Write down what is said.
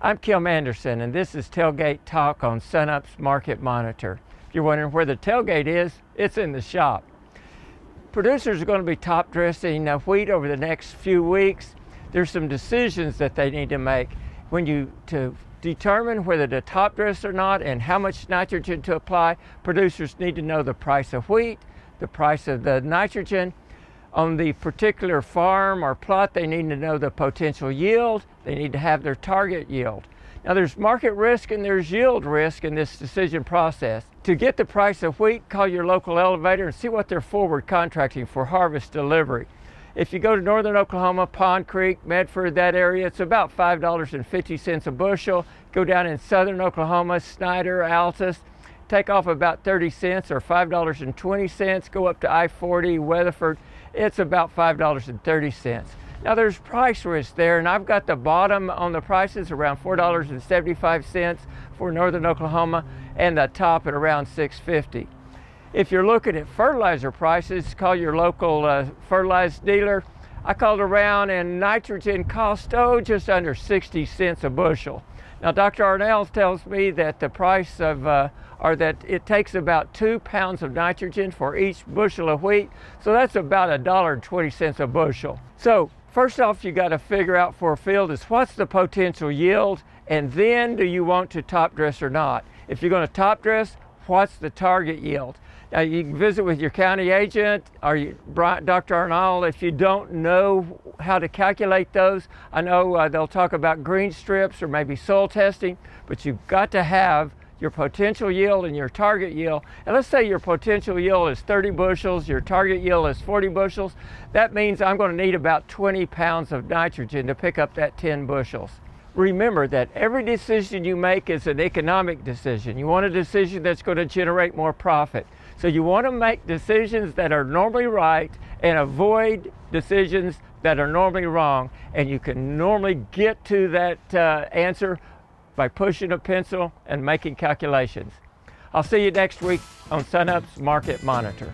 I'm Kim Anderson, and this is Tailgate Talk on Sunup's Market Monitor. If you're wondering where the tailgate is, it's in the shop. Producers are going to be top dressing wheat over the next few weeks. There's some decisions that they need to make when you to determine whether to top dress or not and how much nitrogen to apply. Producers need to know the price of wheat, the price of the nitrogen, on the particular farm or plot, they need to know the potential yield. They need to have their target yield. Now there's market risk and there's yield risk in this decision process. To get the price of wheat, call your local elevator and see what they're forward contracting for harvest delivery. If you go to northern Oklahoma, Pond Creek, Medford, that area, it's about $5.50 a bushel. Go down in southern Oklahoma, Snyder, Altus, take off about 30 cents or $5.20. Go up to I-40, Weatherford, it's about $5.30. Now there's price risk there, and I've got the bottom on the prices around $4.75 for northern Oklahoma, and the top at around 6.50. If you're looking at fertilizer prices, call your local uh, fertilizer dealer. I called around and nitrogen cost, oh, just under 60 cents a bushel. Now, Dr. Arnall tells me that the price of, uh, or that it takes about two pounds of nitrogen for each bushel of wheat. So that's about a dollar and 20 cents a bushel. So first off, you got to figure out for a field is what's the potential yield, and then do you want to top dress or not? If you're going to top dress, what's the target yield? Now you can visit with your county agent or you, Dr. Arnall if you don't know how to calculate those. I know uh, they'll talk about green strips or maybe soil testing, but you've got to have your potential yield and your target yield. And let's say your potential yield is 30 bushels, your target yield is 40 bushels. That means I'm going to need about 20 pounds of nitrogen to pick up that 10 bushels remember that every decision you make is an economic decision. You want a decision that's going to generate more profit. So you want to make decisions that are normally right and avoid decisions that are normally wrong. And you can normally get to that uh, answer by pushing a pencil and making calculations. I'll see you next week on SunUp's Market Monitor.